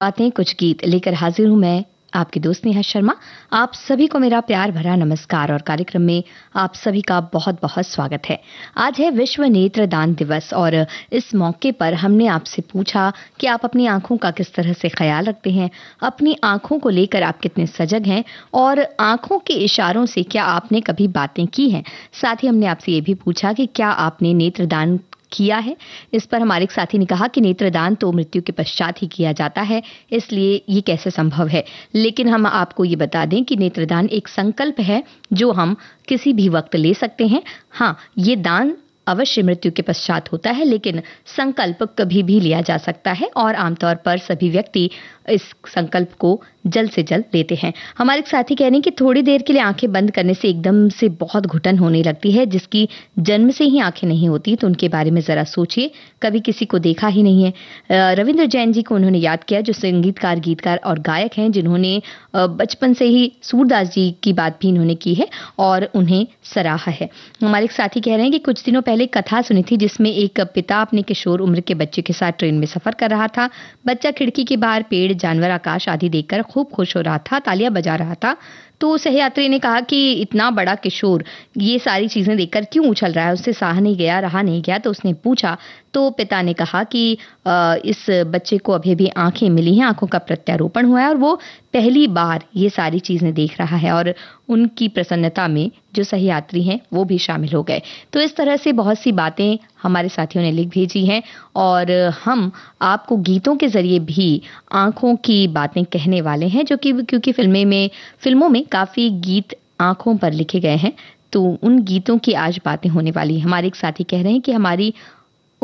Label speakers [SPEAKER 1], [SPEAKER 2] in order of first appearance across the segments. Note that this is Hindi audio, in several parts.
[SPEAKER 1] बातें कुछ गीत लेकर हाजिर हूँ मैं आपकी दोस्त नेहा शर्मा। आप सभी को मेरा प्यार भरा नमस्कार और कार्यक्रम में आप सभी का बहुत बहुत स्वागत है। आज है विश्व नेत्र दान दिवस और इस मौके पर हमने आपसे पूछा कि आप अपनी आँखों का किस तरह से ख्याल रखते हैं, अपनी आँखों को लेकर आप कितने सजग हैं और आँखों के इशारों से क्या आपने कभी बातें की हैं? साथ ही हमने आपसे ये भी पूछा कि क्या आपने नेत्रदान किया है। इस पर हमारे एक साथी ने कहा कि नेत्रदान तो मृत्यु के पश्चात ही किया जाता है, इसलिए ये कैसे संभव है? लेकिन हम आपको ये बता दें कि नेत्रदान एक संकल्प है जो हम किसी भी वक्त ले सकते हैं। हाँ ये दान अवश्य मृत्यु के पश्चात होता है, लेकिन संकल्प कभी भी लिया जा सकता है और आमतौर पर सभी व्यक्ति इस संकल्प को जल्द से जल्द लेते हैं। हमारे साथी कह रहे हैं कि थोड़ी देर के लिए आँखें बंद करने से एकदम से बहुत घुटन होने लगती है, जिसकी जन्म से ही आँखें नहीं होती तो उनके बारे में ज़रा सोचिए। कभी किसी को देखा ही नहीं है। रविंद्र जैन जी को उन्होंने याद किया, जो संगीतकार, गीतकार और गायक हैं, जिन्होंने बचपन से ही सूरदास जी की बात भी इन्होंने की है और उन्हें सराहा है। हमारे एक साथी कह रहे हैं कि कुछ दिनों पहले कथा सुनी थी जिसमें एक पिता अपने किशोर उम्र के बच्चे के साथ ट्रेन में सफ़र कर रहा था। बच्चा खिड़की के बाहर पेड़, जानवर, आकाश आदि देखकर खूब खुश हो रहा था, तालियाँ बजा रहा था। तो सहयात्री ने कहा कि इतना बड़ा किशोर, ये सारी चीज़ें देखकर क्यों उछल रहा है? उससे सहा नहीं गया, रहा नहीं गया तो उसने पूछा तो पिता ने कहा कि इस बच्चे को अभी भी आँखें मिली हैं, आँखों का प्रत्यारोपण हुआ है और वो पहली बार ये सारी चीज़ें देख रहा है और उनकी प्रसन्नता में जो सही यात्री हैं, वो भी शामिल हो गए। तो इस तरह से बहुत सी बातें हमारे साथियों ने लिख भेजी हैं और हम आपको गीतों के ज़रिए भी आँखों की बातें कहने वाले हैं, जो कि क्योंकि फ़िल्में में, फ़िल्मों में काफ़ी गीत आँखों पर लिखे गए हैं। तो उन गीतों की आज बातें होने वाली हमारे एक साथी कह रहे हैं कि हमारी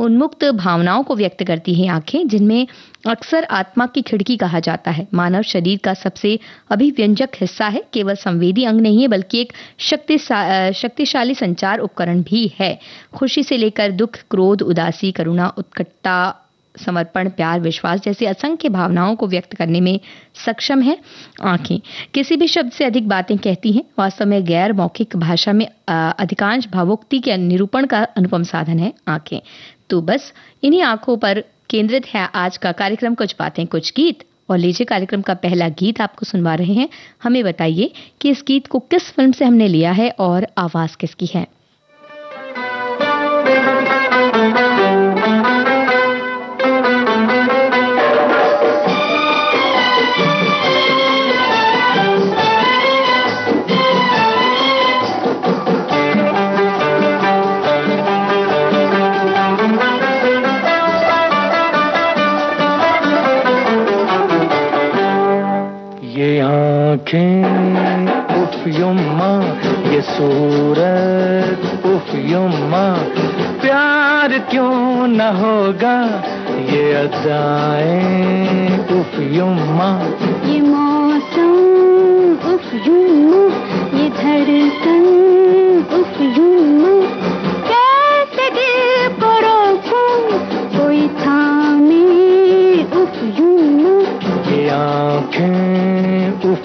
[SPEAKER 1] उन्मुक्त भावनाओं को व्यक्त करती हैं आँखें, जिनमें अक्सर आत्मा की खिड़की कहा जाता है। मानव शरीर का सबसे अभिव्यंजक हिस्सा है, केवल संवेदी अंग नहीं है, बल्कि एक शक्ति शक्तिशाली संचार उपकरण भी है। खुशी से लेकर दुख, क्रोध, उदासी, करुणा, उत्कटता, समर्पण, प्यार, विश्वास जैसी असंख्य भावनाओं को व्यक्त करने में सक्षम है आँखें। किसी भी शब्द से अधिक बातें कहती हैं, वास्तव में गैर मौखिक भाषा में अधिकांश भावोक्ति के निरूपण का अनुपम साधन है आँखें। तो बस, इन्हीं आँखों पर केंद्रित है आज का कार्यक्रम। कुछ बातें, कुछ गीत। और लीजिए, कार्यक्रम का पहला गीत आपको सुनवा रहे हैं। हमें बताइए कि इस गीत को किस फ़िल्म से हमने लिया है और आवाज़ किसकी है?
[SPEAKER 2] आँखें उफ युम्मा ये सूरत उफ युम्मा। प्यार क्यों न होगा ये अदाएँ उफ युम्मा।
[SPEAKER 3] ये मौसम उफ युम्मा ये धड़कन उफ युम्मा। कैसे दिल को रोकूं कोई थामे उफ युम्मा।
[SPEAKER 2] ये आँखें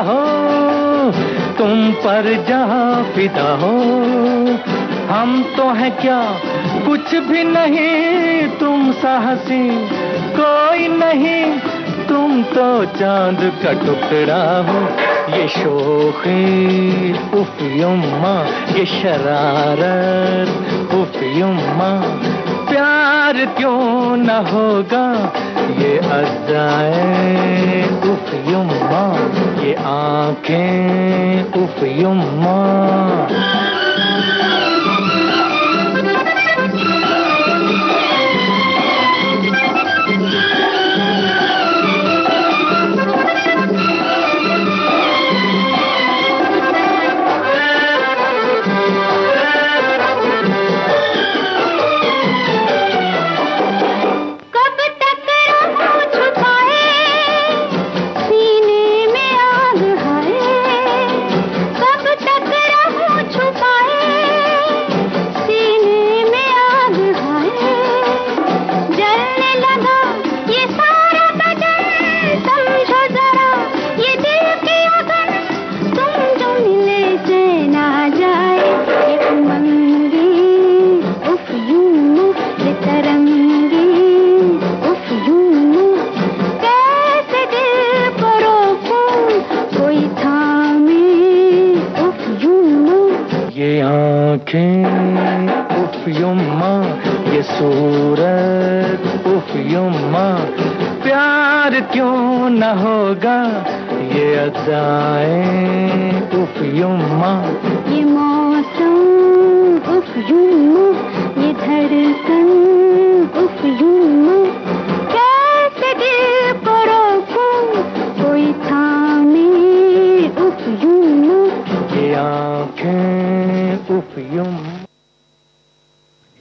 [SPEAKER 2] हो, तुम पर जहाँ फिदा हो। हम तो हैं क्या? कुछ भी नहीं, तुम साहसी। कोई नहीं, तुम तो चाँद का टुकड़ा हो। ये शोखी, उफ युम्मा, ये शरारत, उफ युम्मा। प्यार क्यों न होगा? ये अजाए, उफ युम्मा। ये आँखें उफ क्यों न होगा ये अदाएँ उफ युम्मा
[SPEAKER 4] ये मौसम उफ युम्मा ये धड़कन उफ युम्मा कैसे दिल को रोकूं कोई थामे उफ युम्मा
[SPEAKER 2] ये आँखें उफ युम्मा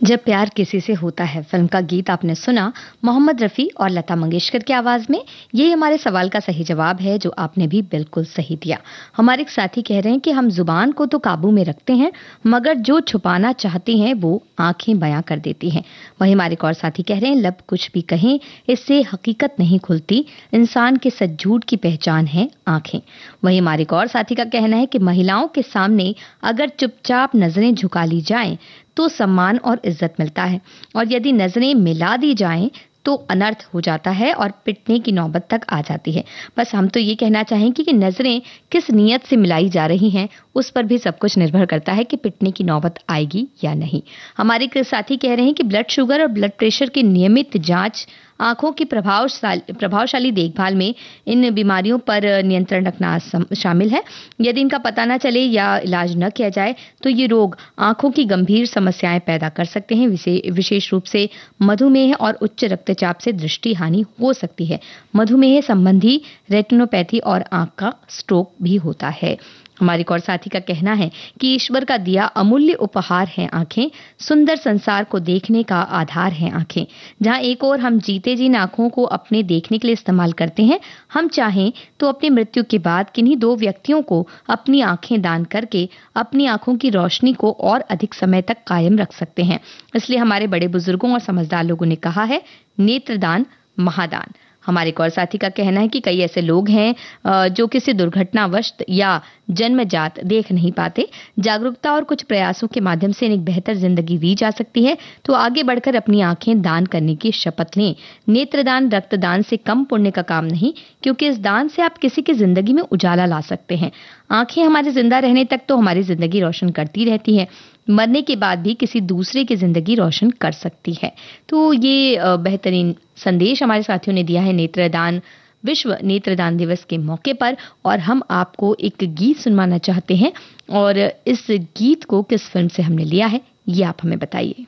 [SPEAKER 1] जब प्यार किसी से होता है, फ़िल्म का गीत आपने सुना, मोहम्मद रफ़ी और लता मंगेशकर की आवाज़ में ये हमारे सवाल का सही जवाब है, जो आपने भी बिल्कुल सही दिया। हमारे एक साथी कह रहे हैं कि हम ज़ुबान को तो काबू में रखते हैं, मगर जो छुपाना चाहती हैं, वो आँखें बयां कर देती हैं। वहीं हमारे एक और साथी कह रहे हैं, लब कुछ भी कहें, इससे हकीकत नहीं खुलती। इंसान के झूठ की पहचान है आँखें। वहीं हमारे एक और साथी का कहना है कि महिलाओं के सामने अगर चुपचाप नज़रें झुका ली जाएँ तो सम्मान और इज़्ज़त मिलता है। और यदि नज़रें मिला दी जाएँ तो अनर्थ हो जाता है और पिटने की नौबत तक आ जाती है। बस हम तो ये कहना चाहेंगे कि नज़रें किस नियत से मिलाई जा रही हैं, उस पर भी सब कुछ निर्भर करता है कि पिटने की नौबत आएगी या नहीं। हमारे साथी कह रहे हैं कि ब्लड शुगर और ब्लड प्रेशर की नियमित जाँच आँखों की प्रभावशाली प्रभावशाली देखभाल में इन बीमारियों पर नियंत्रण रखना शामिल है। यदि इनका पता न चले या इलाज न किया जाए तो ये रोग आँखों की गंभीर समस्याएँ पैदा कर सकते हैं। विशेष रूप से मधुमेह और उच्च रक्तचाप से दृष्टि हानि हो सकती है। मधुमेह संबंधी रेटिनोपैथी और आँख का स्ट्रोक भी होता है। हमारे और साथी का कहना है कि ईश्वर का दिया अमूल्य उपहार है आँखें, सुंदर संसार को देखने का आधार है आँखें। जहाँ एक और हम जीते जी आँखों को अपने देखने के लिए इस्तेमाल करते हैं, हम चाहें तो अपनी मृत्यु के बाद किन्हीं दो व्यक्तियों को अपनी आँखें दान करके अपनी आँखों की रोशनी को और अधिक समय तक कायम रख सकते हैं। इसलिए हमारे बड़े बुज़ुर्गों और समझदार लोगों ने कहा है, नेत्रदान, महादान। हमारे और साथी का कहना है कि कई ऐसे लोग हैं जो किसी दुर्घटनावश या जन्मजात देख नहीं पाते। जागरूकता और कुछ प्रयासों के माध्यम से एक बेहतर ज़िंदगी दी जा सकती है। तो आगे बढ़कर अपनी आँखें दान करने की शपथ लें। नेत्रदान, रक्तदान से कम पुण्य का काम नहीं, क्योंकि इस दान से आप किसी की ज़िंदगी में उजाला ला सकते हैं। आँखें हमारे ज़िंदा रहने तक तो हमारी ज़िंदगी रोशन करती रहती है। मरने के बाद भी किसी दूसरे की ज़िंदगी रोशन कर सकती है। तो ये बेहतरीन संदेश हमारे साथियों ने दिया है नेत्रदान, विश्व नेत्रदान दिवस के मौके पर। और हम आपको एक गीत सुनवाना चाहते हैं। और इस गीत को किस फ़िल्म से हमने लिया है, ये आप हमें बताइए।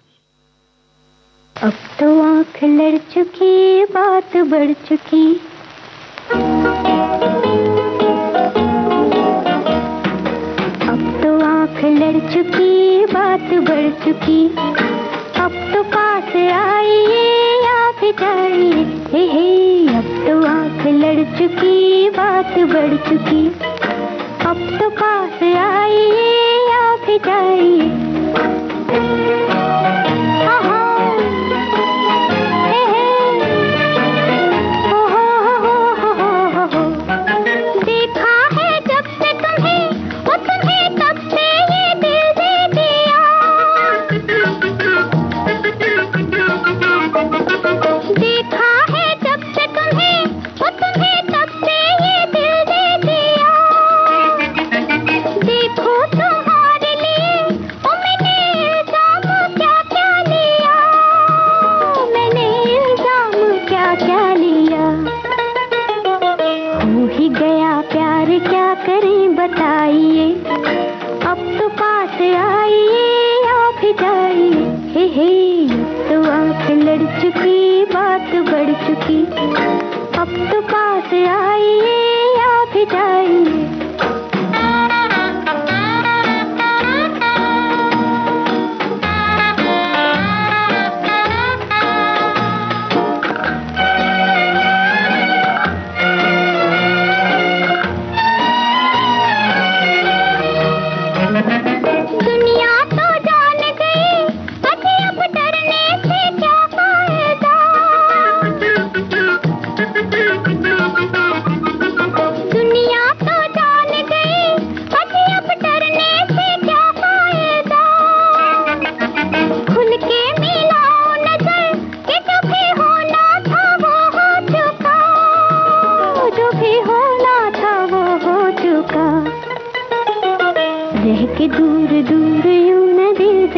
[SPEAKER 4] अब तो आँख लड़ चुकी, बात बढ़ चुकी। अब तो आँख लड़ चुकी बात बढ़ चुकी। अब तो पास आइए आप जाइए। हे, अब तो आँख लड़ चुकी, बात बढ़ चुकी। अब तो पास आइए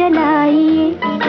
[SPEAKER 4] जलाइए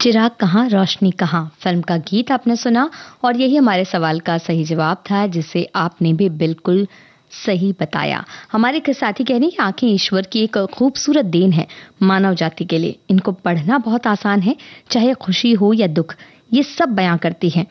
[SPEAKER 1] चिराग कहाँ, रोशनी कहाँ? फ़िल्म का गीत आपने सुना और यही हमारे सवाल का सही जवाब था, जिसे आपने भी बिल्कुल सही बताया। हमारे एक साथी कह रहे हैं कि आँखें ईश्वर की एक खूबसूरत देन है मानव जाति के लिए। इनको पढ़ना बहुत आसान है, चाहे खुशी हो या दुख, ये सब बयां करती हैं।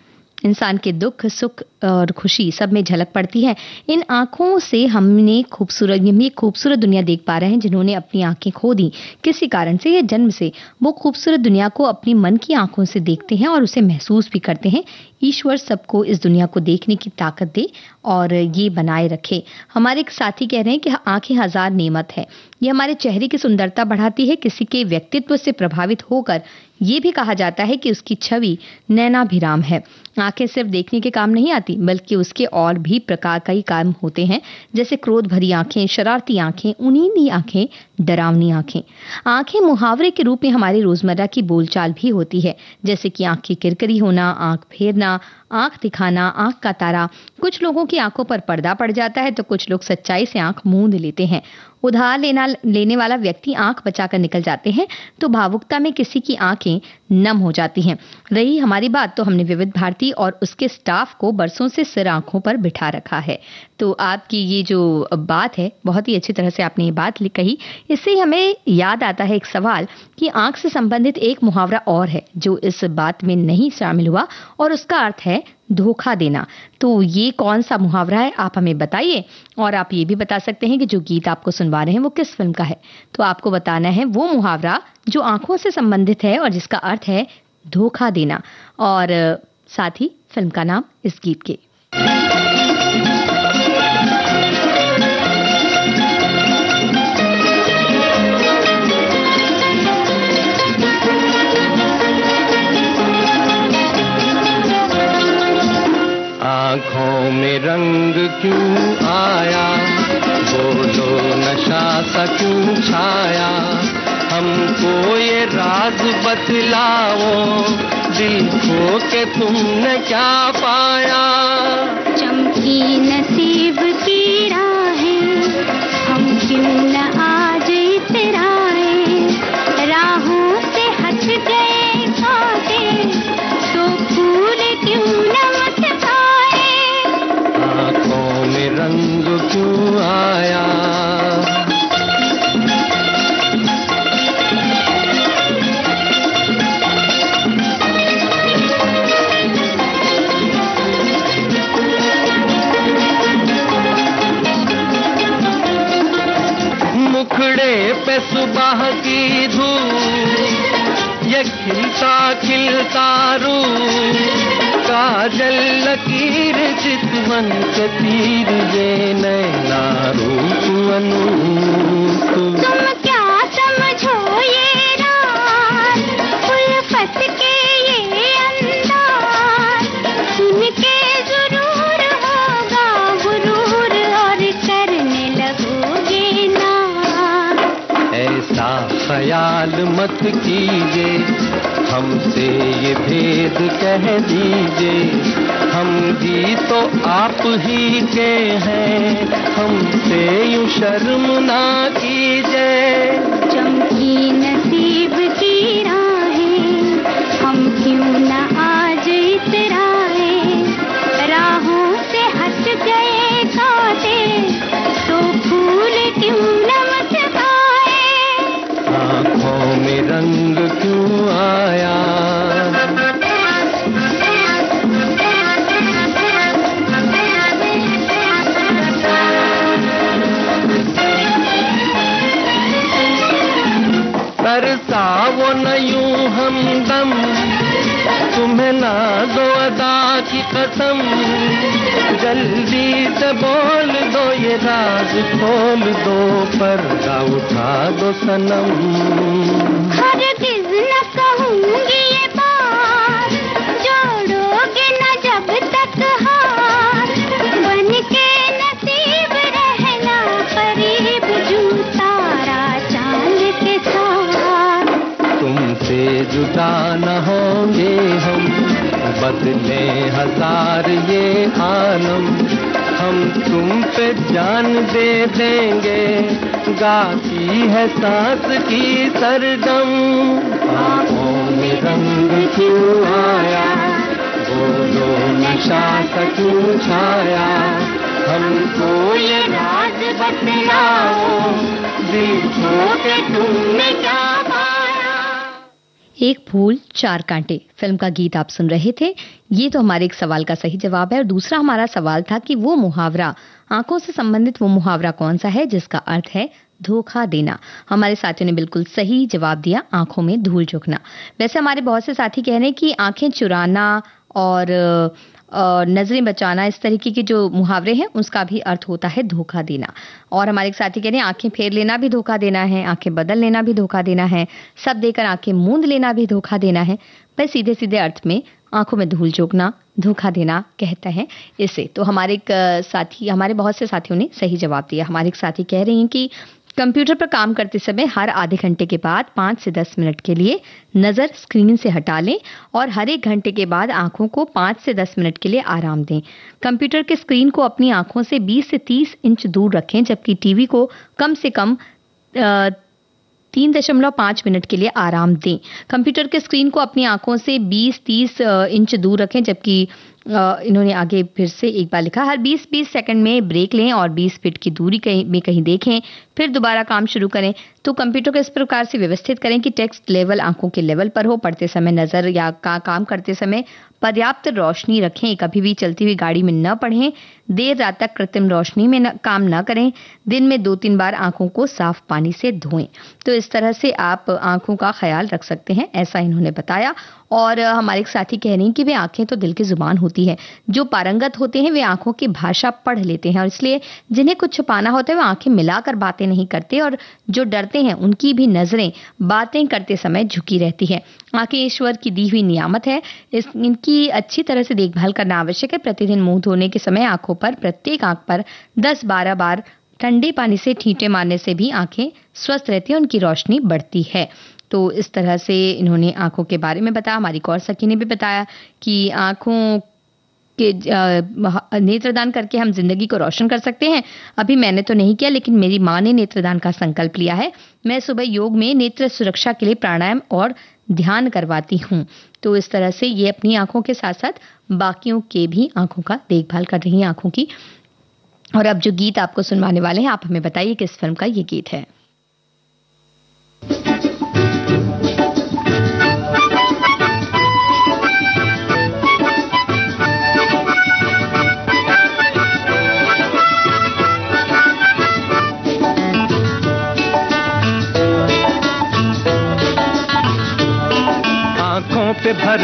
[SPEAKER 1] इंसान के दुख, सुख और खुशी सब में झलक पड़ती है। इन आँखों से हमने खूबसूरत, ये खूबसूरत दुनिया देख पा रहे हैं, जिन्होंने अपनी आँखें खो दी। किसी कारण से या जन्म से वो खूबसूरत दुनिया को अपनी मन की आँखों से देखते हैं और उसे महसूस भी करते हैं। ईश्वर सबको इस दुनिया को देखने की ताकत दे और ये बनाए रखे। हमारे एक साथी कह रहे हैं कि आँखें हज़ार नेमत है। ये हमारे चेहरे की सुंदरता बढ़ाती है, किसी के व्यक्तित्व से प्रभावित होकर। ये भी कहा जाता है कि उसकी छवि नैनाभिराम है। आँखें सिर्फ़ देखने के काम नहीं आती, बल्कि उसके और भी प्रकार कई काम होते हैं, जैसे क्रोध भरी आँखें, शरारती आँखें उनीली आँखें, डरावनी आँखें। आँखें मुहावरे के रूप में हमारी रोज़मर्रा की बोलचाल भी होती है, जैसे कि आँख की किरकरी होना, आँख फेरना, आँख दिखाना, आँख का तारा। कुछ लोगों की आँखों पर पर्दा पड़ जाता है तो कुछ लोग सच्चाई से आँख मूंद लेते हैं। उधार लेना, लेने वाला व्यक्ति आँख बचाकर निकल जाते हैं तो भावुकता में किसी की आँखें नम हो जाती हैं। रही हमारी बात तो हमने विविध भारती और उसके स्टाफ को बरसों से सिर आँखों पर बिठा रखा है। तो आपकी ये जो बात है, बहुत ही अच्छी तरह से आपने ये बात कही। इससे हमें याद आता है एक सवाल कि आँख से संबंधित एक मुहावरा और है, जो इस बात में नहीं शामिल हुआ, और उसका अर्थ है धोखा देना। तो ये कौन सा मुहावरा है, आप हमें बताइए और आप ये भी बता सकते हैं कि जो गीत आपको सुनवा रहे हैं वो किस फ़िल्म का है। तो आपको बताना है वो मुहावरा जो आँखों से संबंधित है और जिसका अर्थ है धोखा देना। और साथ ही फ़िल्म का नाम इस गीत के।
[SPEAKER 5] में रंग क्यों आया? बोलो नशा सा क्यों छाया? हमको ये राज बतलाओ, दिल खो के तुमने क्या पाया?
[SPEAKER 4] चमकी नसीब की
[SPEAKER 5] ये खिलता खिलता रू। काजल लकीर चितवन कतीर तीर ये नैना रूप अनूप मत कीजिए। हमसे ये भेद कह दीजिए। हम भी तो आप ही के हैं। हमसे यूँ शर्म ना
[SPEAKER 2] तरसाओ न यूँ हमदम तुम्हें ना दो अदा की कसम। जल्दी से बोल दो ये राज, खोल दो पर्दा, उठा दो सनम।
[SPEAKER 3] हर किस न
[SPEAKER 2] कहूँगी जुदा न होंगे हम बदले हज़ार ये आलम। हम तुम पे जान दे देंगे, गाती है सांस की सरगम। आँखों में रंग क्यों आया, बोलो नशा क्यों छाया। हमको ये राज बतलाओ दिल छो के तुमने क्या
[SPEAKER 1] एक फूल, चार कांटे। फ़िल्म का गीत आप सुन रहे थे। ये तो हमारे एक सवाल का सही जवाब है और दूसरा हमारा सवाल था कि वो मुहावरा, आँखों से संबंधित वो मुहावरा कौन सा है जिसका अर्थ है धोखा देना? हमारे साथियों ने बिल्कुल सही जवाब दिया, आँखों में धूल झोंकना। वैसे हमारे बहुत से साथी कह रहे हैं कि आँखें चुराना और नज़रें बचाना, इस तरीके के जो मुहावरे हैं, उसका भी अर्थ होता है धोखा देना। और हमारे साथी कह रहे हैं, आँखें फेर लेना भी धोखा देना है, आँखें बदल लेना भी धोखा देना है, सब देकर आँखें मूंद लेना भी धोखा देना है, पर सीधे सीधे अर्थ में आँखों में धूल झोंकना, धोखा देना कहता है इसे। तो हमारे एक साथी, हमारे बहुत से साथियों ने सही जवाब दिया। हमारे एक साथी कह रहे हैं कि कंप्यूटर पर काम करते समय हर आधे घंटे के बाद पाँच से दस मिनट के लिए नज़र स्क्रीन से हटा लें और हर एक घंटे के बाद आँखों को पाँच से दस मिनट के लिए आराम दें। कंप्यूटर के स्क्रीन को अपनी आँखों से 20 से 30 इंच दूर रखें जबकि टीवी को कम से कम अ, तीन दशमलव पाँच मिनट के लिए आराम दें। कंप्यूटर के स्क्रीन को अपनी आँखों से 20-30 इंच दूर रखें जबकि इन्होंने आगे फिर से एक बार लिखा, हर 20-20 सेकंड में ब्रेक लें और 20 फीट की दूरी कहीं, में कहीं देखें, फिर दोबारा काम शुरू करें तो कंप्यूटर को इस प्रकार से व्यवस्थित करें कि टेक्स्ट लेवल आँखों के लेवल पर हो, पढ़ते समय नज़र या का, काम करते समय पर्याप्त रोशनी रखें कभी भी चलती हुई गाड़ी में न पढ़ें देर रात तक कृत्रिम रोशनी में न, काम न करें दिन में दो तीन बार आँखों को साफ़ पानी से धोएँ। तो इस तरह से आप आँखों का ख्याल रख सकते हैं ऐसा इन्होंने बताया। और हमारे साथी कह रहे हैं कि वे आँखें तो दिल की ज़ुबान होती है जो पारंगत होते हैं वे आँखों की भाषा पढ़ लेते हैं। और इसलिए जिन्हें कुछ छुपाना होता है वो आँखें मिलाकर बातें नहीं करते और जो डरते हैं उनकी भी नज़रें बातें करते समय झुकी रहती है। आँखें ईश्वर की दी हुई नियामत है। इस, इनकी अच्छी तरह से देखभाल करना आवश्यक है। प्रतिदिन मुँह धोने के समय आँखों पर, प्रत्येक आँख पर 10-12 बार ठंडे पानी से ठींटे मारने से भी आँखें स्वस्थ रहती हैं, उनकी रोशनी बढ़ती है। तो इस तरह से इन्होंने आँखों के बारे में बताया। हमारी कौर सखी ने भी बताया कि आँखों के नेत्रदान करके हम ज़िंदगी को रोशन कर सकते हैं। अभी मैंने तो नहीं किया, लेकिन मेरी माँ ने नेत्रदान का संकल्प लिया है। मैं सुबह योग में नेत्र सुरक्षा के लिए प्राणायाम और ध्यान करवाती हूँ। तो इस तरह से ये अपनी आँखों के साथ साथ बाकियों के भी आँखों का देखभाल कर रही हैं आँखों की। और अब जो गीत आपको सुनवाने वाले हैं, आप हमें बताइए किस फ़िल्म का ये गीत है।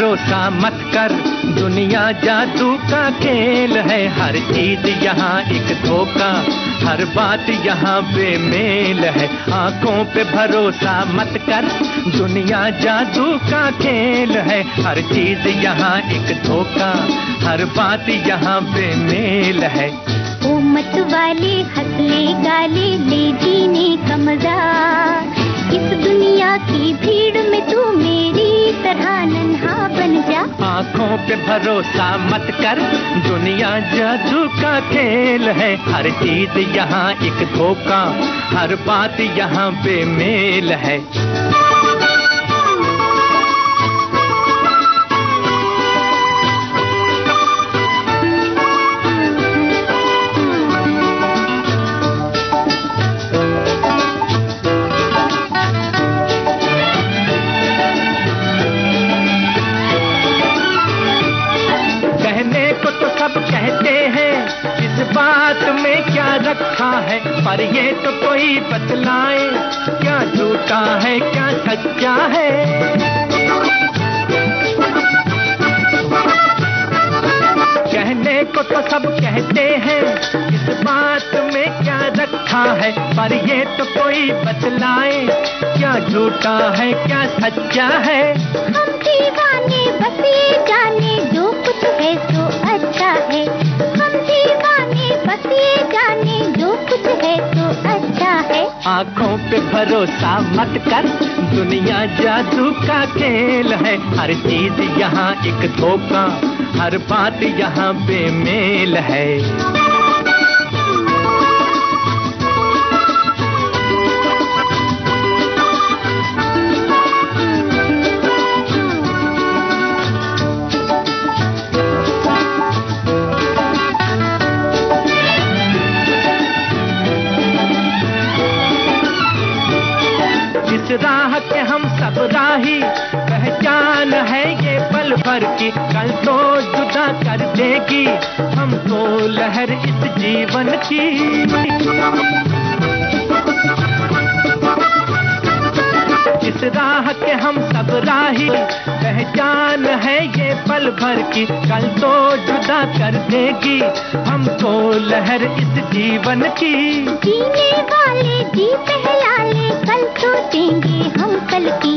[SPEAKER 2] भरोसा मत कर। दुनिया जादू का खेल है। हर चीज़ यहाँ एक धोखा, हर बात यहाँ बेमेल है। आँखों पे भरोसा मत कर। दुनिया जादू का खेल है। हर चीज़ यहाँ एक धोखा, हर बात यहाँ बेमेल है।
[SPEAKER 3] ओ मत वाले हंसले गाले ले जीने का मज़ा इस दुनिया की भीड़ में तू मेरी तरह नन्हा बन जा।
[SPEAKER 2] आँखों पे भरोसा मत कर, दुनिया जादू का खेल है। हर चीज़ यहाँ एक धोखा, हर बात यहाँ बेमेल है। पर ये तो कोई बतलाए, क्या झूठा है, क्या सच्चा है? कहने को तो सब कहते हैं, इस बात में क्या रखा है? पर ये तो कोई बतलाए, क्या झूठा है, क्या सच्चा है? आँखों पे भरोसा मत कर। दुनिया जादू का खेल है। हर चीज़ यहाँ एक धोखा, हर बात यहाँ बेमेल है। देगी हमको लहर इस जीवन की इस राह के हम सब राही। पहचान है ये पल भर की, कल तो जुदा कर देगी। हमको लहर इस जीवन की।
[SPEAKER 3] जीने वाले जी पहला ले कल तो देंगे हम कल की।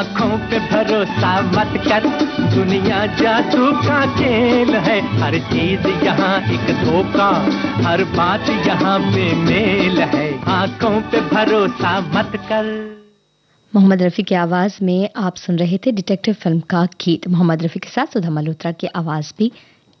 [SPEAKER 2] आँखों पे भरोसा मत कर। दुनिया जादू का खेल है। हर चीज़ यहाँ एक धोखा, हर बात यहाँ बेमेल है। आँखों पे भरोसा मत कर।
[SPEAKER 1] मोहम्मद रफ़ी की आवाज़ में आप सुन रहे थे डिटेक्टिव फ़िल्म का गीत। मोहम्मद रफ़ी के साथ सुधा मल्होत्रा की आवाज़ भी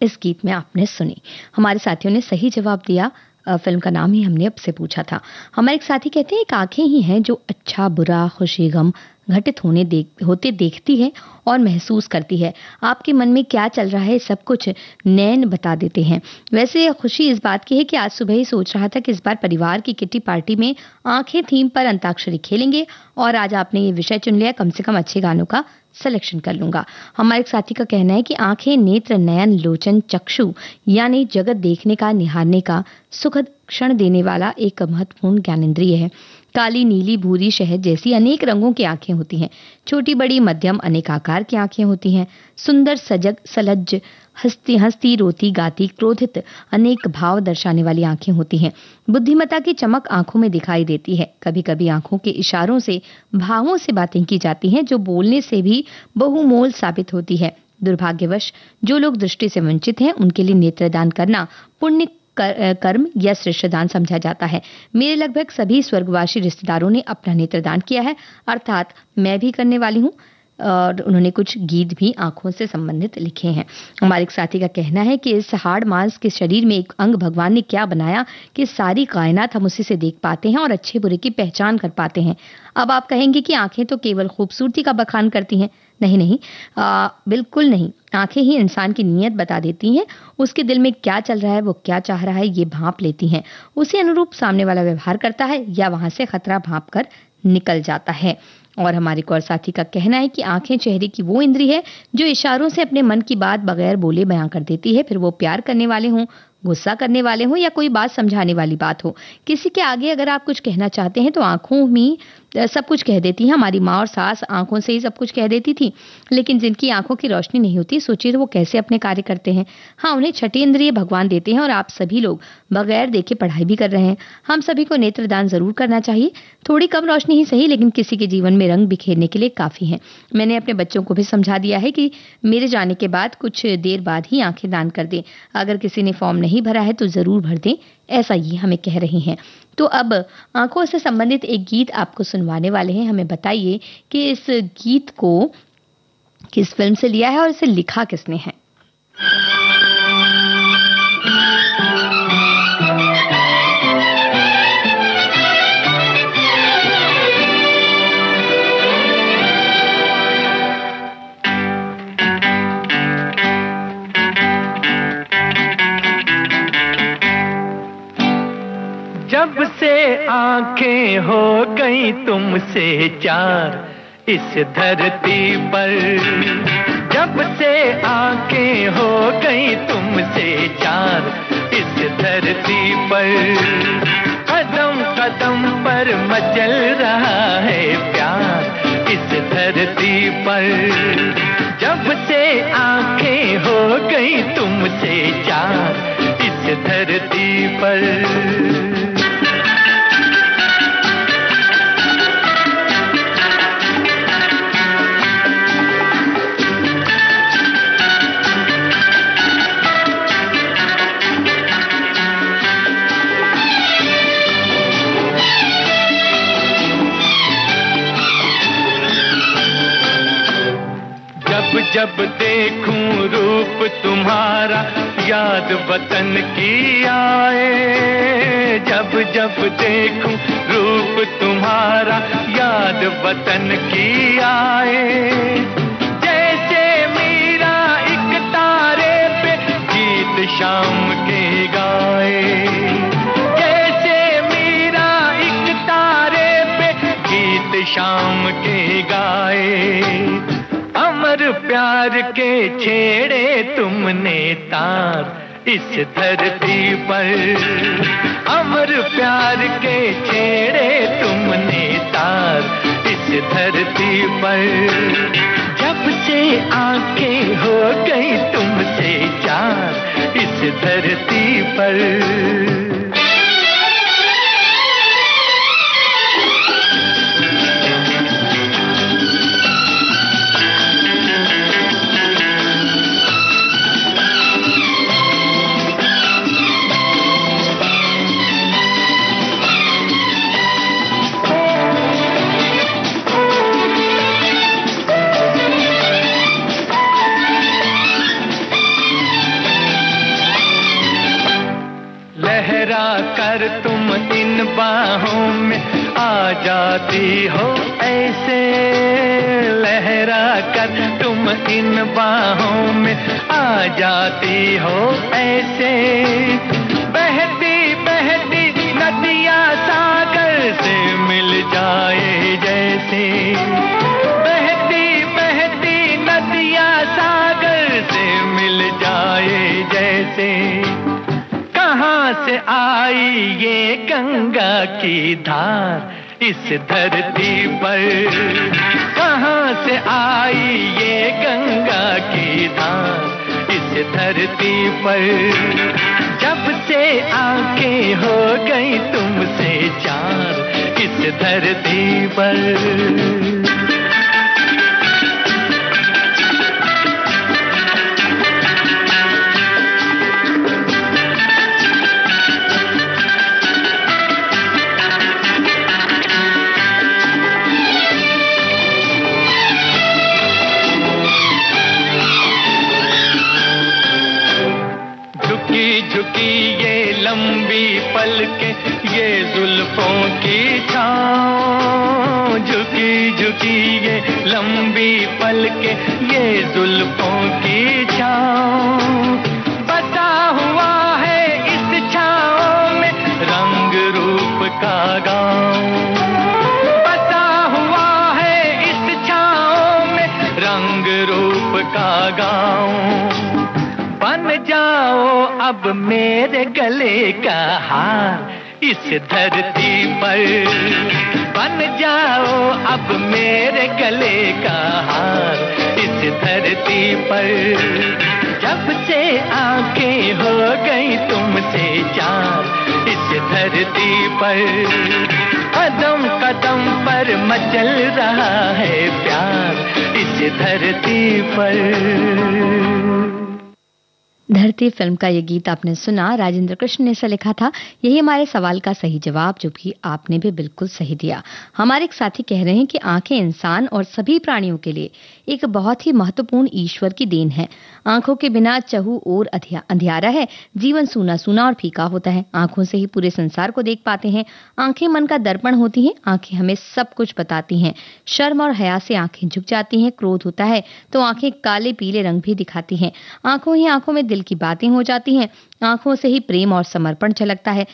[SPEAKER 1] इस गीत में आपने सुनी। हमारे साथियों ने सही जवाब दिया। फ़िल्म का नाम ही हमने अब से पूछा था। हमारे एक साथी कहते हैं, एक आँखें ही हैं जो अच्छा बुरा, खुशी, गम घटित होने देख, होते देखती है और महसूस करती है। आपके मन में क्या चल रहा है? सब कुछ नैन बता देते हैं। वैसे खुशी इस बात की है कि आज सुबह ही सोच रहा था कि इस बार परिवार की किट्टी पार्टी में आँखें थीम पर अंताक्षरी खेलेंगे और आज आपने ये विषय चुन लिया। कम से कम अच्छे गानों का सिलेक्शन कर लूँगा। हमारे एक साथी का कहना है कि आँखें, नेत्र, नयन, लोचन, चक्षु, यानी जगत देखने का, निहारने का, सुखद क्षण देने वाला एक महत्वपूर्ण ज्ञानेन्द्रिय है। काली, नीली, भूरी, शहद जैसी अनेक रंगों की आँखें होती हैं। छोटी, बड़ी, मध्यम अनेक आकार की आँखें होती हैं। सुंदर, सजग, सलज्ज हंसती हंसती रोती गाती क्रोधित अनेक भाव दर्शाने वाली आँखें होती हैं। बुद्धिमता की चमक आँखों में दिखाई देती है। कभी कभी आँखों के इशारों से, भावों से बातें की जाती हैं, जो बोलने से भी बहुमोल साबित होती है। दुर्भाग्यवश, जो लोग दृष्टि से वंचित हैं, उनके लिए नेत्रदान करना पुण्य कर- कर्म या श्रेष्ठदान समझा जाता है। मेरे लगभग सभी स्वर्गवासी रिश्तेदारों ने अपना नेत्रदान किया है। अर्थात, मैं भी करने वाली हूँ। और उन्होंने कुछ गीत भी आँखों से संबंधित लिखे हैं। हमारे एक साथी का कहना है कि इस हाड़ मांस के शरीर में एक अंग भगवान ने क्या बनाया कि सारी कायनात हम उसी से देख पाते हैं और अच्छे बुरे की पहचान कर पाते हैं। अब आप कहेंगे कि आँखें तो केवल खूबसूरती का बखान करती हैं। नहीं नहीं आ, बिल्कुल नहीं। आँखें ही इंसान की नीयत बता देती हैं। उसके दिल में क्या चल रहा है वो क्या चाह रहा है ये भाप लेती हैं। उसी अनुरूप सामने वाला व्यवहार करता है या वहाँ से खतरा भाप कर निकल जाता है। और हमारे कौर साथी का कहना है कि आँखें, चेहरे की वो इंद्री है जो इशारों से अपने मन की बात बगैर बोले बयां कर देती है। फिर वो प्यार करने वाले हों, गुस्सा करने वाले हों या कोई बात समझाने वाली बात हो। किसी के आगे अगर आप कुछ कहना चाहते हैं तो आँखों में सब कुछ कह देती हैं। हमारी माँ और सास आँखों से ही सब कुछ कह देती थी, लेकिन जिनकी आँखों की रोशनी नहीं होती सोचिए वो कैसे अपने कार्य करते हैं? हाँ उन्हें छठी इंद्रिय भगवान देते हैं और आप सभी लोग बगैर देखे पढ़ाई भी कर रहे हैं। हम सभी को नेत्रदान ज़रूर करना चाहिए। थोड़ी कम रोशनी ही सही, लेकिन किसी के जीवन में रंग बिखेरने के लिए काफ़ी है। मैंने अपने बच्चों को भी समझा दिया है कि मेरे जाने के बाद कुछ देर बाद ही आँखें दान कर दें। अगर किसी ने फॉर्म नहीं भरा है तो ज़रूर भर दें। ऐसा ये हमें कह रही हैं। तो अब आँखों से संबंधित एक गीत आपको सुनवाने वाले हैं। हमें बताइए कि इस गीत को किस फ़िल्म से लिया है और इसे लिखा किसने है?
[SPEAKER 2] आँखें हो गई तुमसे चार इस धरती पर। जब से आँखें हो गई तुमसे चार इस धरती पर। कदम कदम पर मचल रहा है प्यार इस धरती पर। जब से आँखें हो गई तुमसे चार इस धरती पर। जब देखूँ रूप तुम्हारा, याद वतन की आए। जब जब देखूँ रूप तुम्हारा, याद वतन की आए। जैसे मेरा एक तारे पे गीत शाम के गाए। जैसे मेरा एक तारे पे गीत शाम के गाए। प्यार के छेड़े तुमने तार इस धरती पर। अमर प्यार के छेड़े तुमने तार इस धरती पर। जब से आँखें हो गई तुमसे चार इस धरती पर। इन बाहों में आ जाती हो, ऐसे लहरा कर तुम इन बाहों में आ जाती हो, ऐसे बहती बहती नदिया सागर से मिल जाए जैसे। बहती बहती नदिया सागर से मिल जाए जैसे। कहाँ से आई ये गंगा की धार इस धरती पर। कहाँ से आई ये गंगा की धार इस धरती पर। जब से आँखें हो गई तुमसे चार इस धरती पर। जुल्फों की छाँव, झुकी झुकी ये लंबी पल के ये जुल्फों की छाँव। बता हुआ है इस छाँव में रंग रूप का गाँव। बता हुआ है इस छाँव में रंग रूप का गाँव। बन जाओ अब मेरे गले का हार इस धरती पर। बन जाओ अब मेरे गले का हार इस धरती पर। जब से आँखें हो गई तुमसे चार इस धरती पर। कदम कदम पर मचल रहा है प्यार इस धरती पर।
[SPEAKER 1] धरती फ़िल्म का ये गीत आपने सुना, राजेंद्र कृष्ण ने इसे लिखा था। यही हमारे सवाल का सही जवाब, जो कि आपने भी बिल्कुल सही दिया। हमारे एक साथी कह रहे हैं कि आँखें इंसान और सभी प्राणियों के लिए एक बहुत ही महत्वपूर्ण ईश्वर की देन है। आँखों के बिना चहु और अंधियारा है। जीवन सूना सूना और फीका होता है। आँखों से ही पूरे संसार को देख पाते हैं। आँखें मन का दर्पण होती हैं। आँखें हमें सब कुछ बताती हैं। शर्म और हया से आँखें झुक जाती हैं। क्रोध होता है तो आँखें काले पीले रंग भी दिखाती हैं। आँखों ही आँखों में दिल की बातें हो जाती हैं। आँखों से ही प्रेम और समर्पण झलकता है।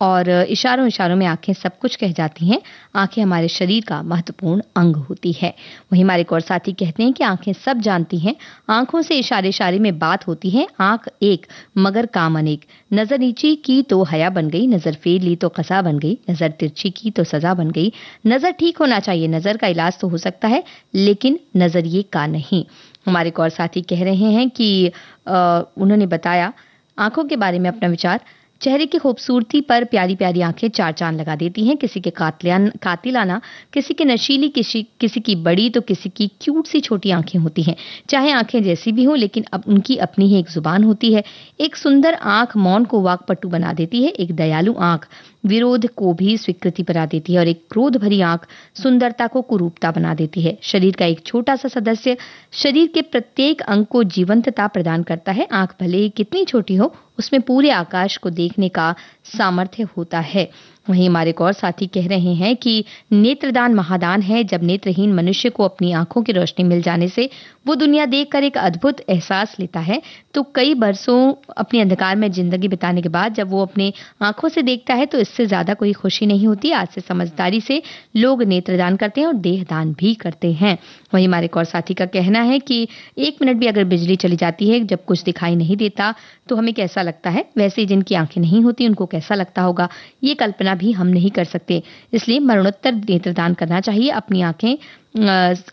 [SPEAKER 1] और इशारों इशारों में आँखें सब कुछ कह जाती हैं। आँखें हमारे शरीर का महत्वपूर्ण अंग होती है। वहीं हमारे और साथी कहते हैं कि आँखें सब जानती हैं। आँखों से इशारे इशारे में बात होती है। आँख एक मगर काम अनेक। नज़र नीची की तो हया बन गई नज़र फेर ली तो कसा बन गई। नज़र तिरछी की तो सजा बन गई। नज़र ठीक होना चाहिए नज़र का इलाज तो हो सकता है लेकिन नज़रिए का नहीं। हमारे एक और साथी कह रहे हैं कि आ, उन्होंने बताया आँखों के बारे में अपना विचार चेहरे की खूबसूरती पर प्यारी प्यारी आँखें चार चाँद लगा देती हैं। किसी के कातिलाना, किसी के नशीली, किसी किसी की बड़ी तो किसी की क्यूट सी छोटी आँखें होती हैं। चाहे आँखें जैसी भी हों, लेकिन अब उनकी अपनी ही एक ज़ुबान होती है। एक सुंदर आँख मौन को वाकपट्टू बना देती है। एक दयालु आँख। विरोध को भी स्वीकृति बना देती है और एक क्रोध भरी आँख सुंदरता को कुरूपता बना देती है। शरीर का एक छोटा सा सदस्य शरीर के प्रत्येक अंग को जीवंतता प्रदान करता है। आँख भले ही कितनी छोटी हो, उसमें पूरे आकाश को देखने का सामर्थ्य होता है। वहीं हमारे और साथी कह रहे हैं कि नेत्रदान महादान है। जब नेत्रहीन मनुष्य को अपनी आँखों की रोशनी मिल जाने से वो दुनिया देखकर एक अद्भुत एहसास लेता है। तो कई बरसों अपनी अंधकार में ज़िंदगी बिताने के बाद जब वो अपने आँखों से देखता है तो इससे ज़्यादा कोई खुशी नहीं होती। आज से समझदारी से लोग नेत्रदान करते हैं और देहदान भी करते हैं। वहीं हमारे और साथी का कहना है कि एक मिनट भी अगर बिजली चली जाती है, जब कुछ दिखाई नहीं देता तो हमें कैसा लगता है? वैसे जिनकी आँखें नहीं होती, उनको कैसा लगता होगा? ये कल्पना भी हम नहीं कर सकते। इसलिए मरणोत्तर नेत्रदान करना चाहिए, अपनी आँखें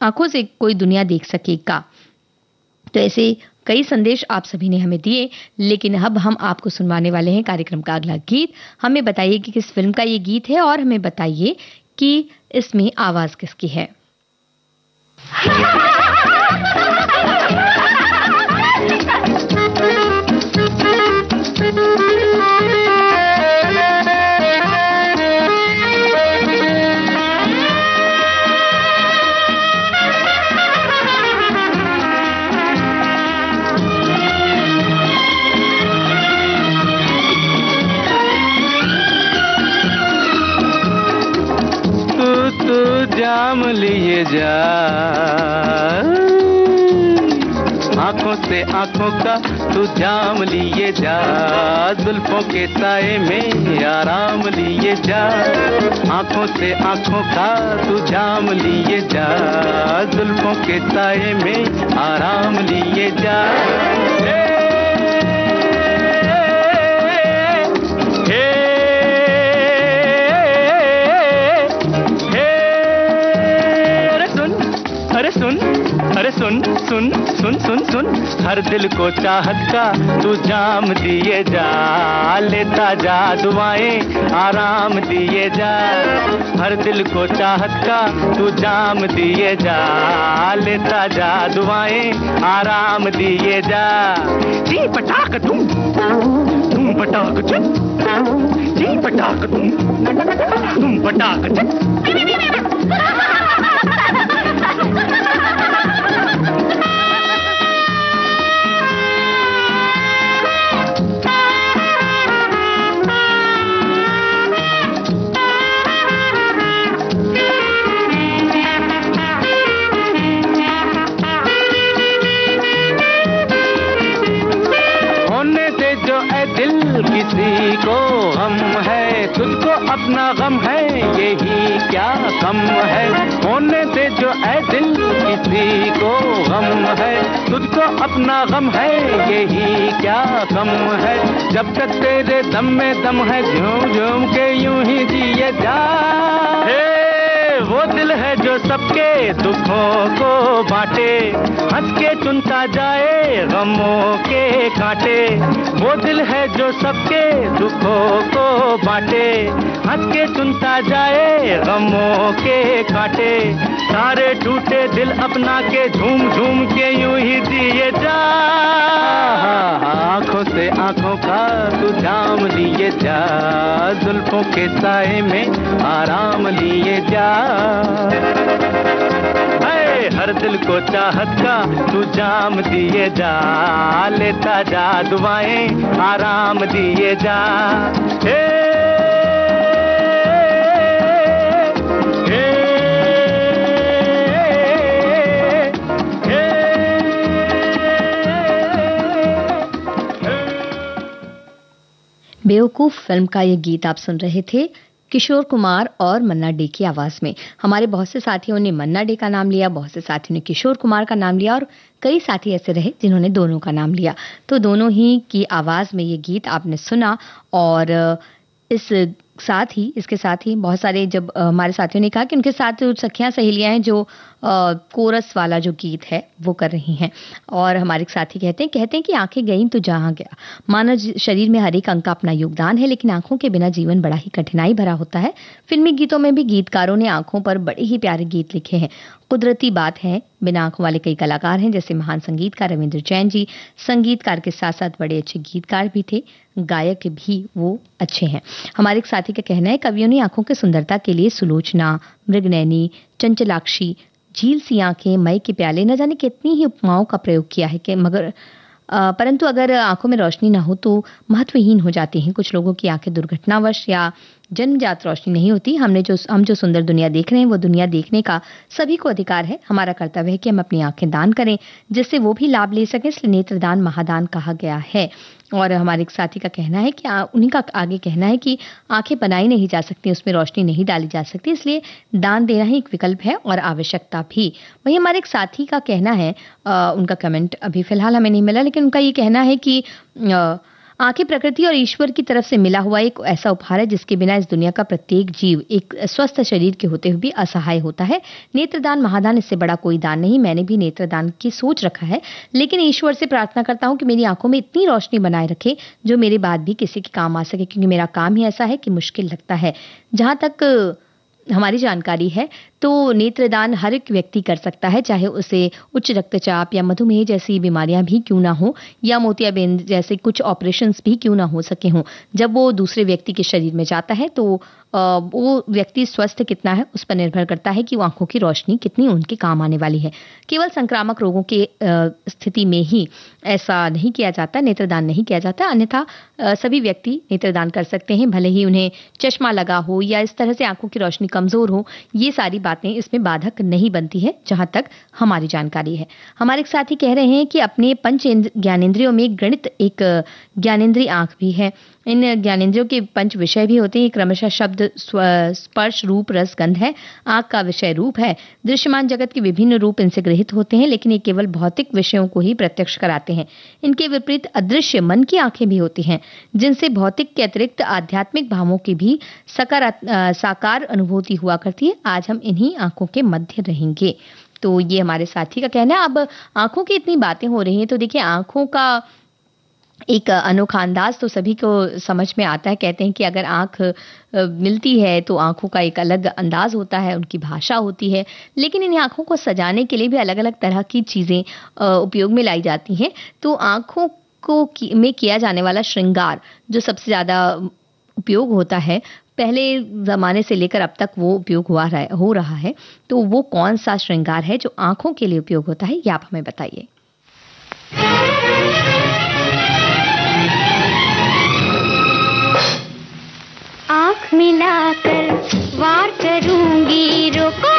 [SPEAKER 1] आँखों से कोई दुनिया देख सकेगा। तो ऐसे कई संदेश आप सभी ने हमें दिए, लेकिन अब हम आपको सुनवाने वाले हैं कार्यक्रम का अगला गीत। हमें बताइए कि किस फ़िल्म का ये गीत है, और हमें बताइए कि इसमें आवाज़ किसकी है?
[SPEAKER 2] जाम लिए जा। आँखों से आँखों का तू जाम लिए जा। जुल्फों के साए में आराम लिए जा। आँखों से आँखों का तू जाम लिए जा। जुल्फों के साए में आराम लिए जा। अरे सुन सुन सुन सुन सुन। हर दिल को चाहत का तू जाम दिए जा। लेता जा दुआएँ, आराम दिए जा। हर दिल को चाहत का तू जाम दिए जा। लेता जा दुआएँ, आराम दिए जा। जी पटाक तुम तुम पटाक चुप जी पटाक तुम तुम पटाक चुप किसी को हम है, खुद को अपना गम है, यही क्या कम है? होने से जो है दिल, किसी को गम है, खुद को अपना गम है, यही क्या कम है? जब तक तेरे दम में दम है झूम झूम के यूँ ही जिए जा। वो दिल है जो सबके दुखों को बांटे हंस के चुनता जाए, गमों के कांटे। वो दिल है जो सबके दुखों को बांटे हंस के चुनता जाए, गमों के कांटे। सारे टूटे दिल अपना के, झूम झूम के यूँ ही दिए जा। आँखों से आँखों का तू जाम लिए जा, जुल्फों के साए में आराम लिए जा। हर दिल को चाहत का तू जाम दिए जा। लेता जा दुआएँ, आराम दिए जा। हे।
[SPEAKER 1] बेवकूफ़ फ़िल्म का ये गीत आप सुन रहे थे किशोर कुमार और मन्ना डे की आवाज़ में। हमारे बहुत से साथियों ने मन्ना डे का नाम लिया, बहुत से साथियों ने किशोर कुमार का नाम लिया और कई साथी ऐसे रहे जिन्होंने दोनों का नाम लिया। तो दोनों ही की आवाज़ में ये गीत आपने सुना और इस साथ ही इसके साथ ही बहुत सारे जब हमारे साथियों ने कहा कि उनके साथ सखियाँ सहेलियाँ हैं जो आ, कोरस वाला जो गीत है वो कर रही हैं। और हमारे साथी कहते हैं कहते हैं कि आँखें गई तो जहाँ गया। मानव शरीर में हर एक अंक का अपना योगदान है लेकिन आँखों के बिना जीवन बड़ा ही कठिनाई भरा होता है। फिल्मी गीतों में भी गीतकारों ने आँखों पर बड़े ही प्यारे गीत लिखे हैं। कुदरती बात है बिना आँखों वाले कई कलाकार हैं जैसे महान संगीतकार रविंद्र जैन जी। संगीतकार के साथ साथ बड़े अच्छे गीतकार भी थे गायक भी वो अच्छे हैं। हमारे साथी का कहना है, कवियों ने आँखों की सुंदरता के लिए सुलोचना मृगनैनी चंचलाक्षी, झील सी आँखें, मई के प्याले, न जाने कितनी ही उपमाओं का प्रयोग किया है कि मगर परंतु अगर आँखों में रोशनी ना हो तो महत्वहीन हो जाती हैं कुछ लोगों की आँखें दुर्घटनावश या जन्मजात रोशनी नहीं होती। हमने जो हम जो सुंदर दुनिया देख रहे हैं वो दुनिया देखने का सभी को अधिकार है। हमारा कर्तव्य है कि हम अपनी आँखें दान करें जिससे वो भी लाभ ले सकें इसलिए नेत्रदान महादान कहा गया है। और हमारे एक साथी का कहना है कि उन्हीं का आगे कहना है कि आँखें बनाई नहीं जा सकती उसमें रोशनी नहीं डाली जा सकती इसलिए दान देना ही एक विकल्प है और आवश्यकता भी। वही हमारे एक साथी का कहना है उनका कमेंट अभी फ़िलहाल हमें नहीं मिला लेकिन उनका ये कहना है कि आ, आँखें प्रकृति और ईश्वर की तरफ़ से मिला हुआ एक ऐसा उपहार है, जिसके बिना इस दुनिया का प्रत्येक जीव एक स्वस्थ शरीर के होते हुए भी असहाय होता है। नेत्रदान महादान, इससे बड़ा कोई दान नहीं, मैंने भी नेत्रदान की सोच रखा है। लेकिन ईश्वर से प्रार्थना करता हूँ कि मेरी आँखों में इतनी रोशनी बनाए रखे, जो मेरे बाद भी किसी के काम आ सके, क्योंकि मेरा काम ही ऐसा है कि मुश्किल लगता है। जहाँ तक हमारी जानकारी है तो नेत्रदान हर एक व्यक्ति कर सकता है, चाहे उसे उच्च रक्तचाप या मधुमेह जैसी बीमारियाँ भी क्यों ना हो, या मोतियाबिंद जैसे कुछ ऑपरेशन भी क्यों ना हो सके हों। जब वो दूसरे व्यक्ति के शरीर में जाता है तो वो व्यक्ति स्वस्थ कितना है, उस पर निर्भर करता है कि वो आँखों की रोशनी कितनी उनके काम आने वाली है। केवल संक्रामक रोगों की स्थिति में ही ऐसा नहीं किया जाता, नेत्रदान नहीं किया जाता, अन्यथा सभी व्यक्ति नेत्रदान कर सकते हैं, भले ही उन्हें चश्मा लगा हो या इस तरह से आँखों की रोशनी कमज़ोर हो, ये सारी बातें इसमें बाधक नहीं बनती है, जहाँ तक हमारी जानकारी है। हमारे एक साथी कह रहे हैं कि अपने पंच ज्ञानेन्द्रियों में गणित एक ज्ञानेन्द्रीय आँख भी है। इन ज्ञानेंद्रियों के पंच विषय भी होते हैं। क्रमशः शब्द स्पर्श रूप, रस, गंध है। आँख का विषय रूप है। दृश्यमान जगत के विभिन्न रूप इनसे ग्रहित होते हैं, लेकिन ये केवल भौतिक विषयों को ही प्रत्यक्ष कराते हैं। इनके विपरीत अदृश्य मन की आँखें भी होती हैं, जिनसे भौतिक के अतिरिक्त आध्यात्मिक भावों की भी सकार साकार अनुभूति हुआ करती है। आज हम इन्हीं आँखों के मध्य रहेंगे। तो ये हमारे साथी का कहना है। अब आँखों की इतनी बातें हो रही हैं तो देखिए, आँखों का एक अनोखा अंदाज तो सभी को समझ में आता है, कहते हैं कि अगर आँख मिलती है तो आँखों का एक अलग अंदाज होता है, उनकी भाषा होती है। लेकिन इन आँखों को सजाने के लिए भी अलग अलग तरह की चीज़ें उपयोग में लाई जाती हैं। तो आँखों को, में किया जाने वाला श्रृंगार जो सबसे ज़्यादा उपयोग होता है, पहले ज़माने से लेकर अब तक वो उपयोग हुआ रहा, हो रहा है। तो वो कौन सा श्रृंगार है जो आँखों के लिए उपयोग होता है, ये आप हमें बताइए।
[SPEAKER 3] मिलाकर वार करूँगी रुको